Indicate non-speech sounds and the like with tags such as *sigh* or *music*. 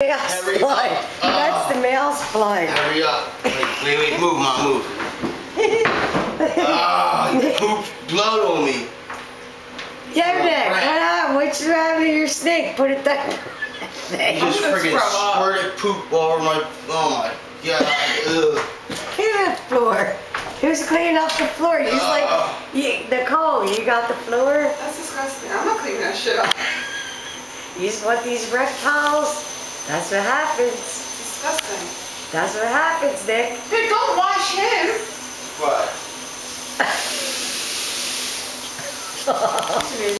Male's Hurry blood. up. That's the male's blood. Hurry up. Wait, wait, wait, move, mom, move. Ah, you *laughs* pooped blood on me. Devin, what happened? What's wrong with your snake? Put it down. You Get just gonna freaking scrub up. squirted poop all over my, oh my god. Ugh. the floor. He was cleaning up the floor. He's like, Ugh. you, Nicole, you got the floor? That's disgusting. I'm not cleaning that shit up. You just want these reptiles? That's what happens. Disgusting. That's what happens, Nick. Hey, don't wash him. What? *laughs*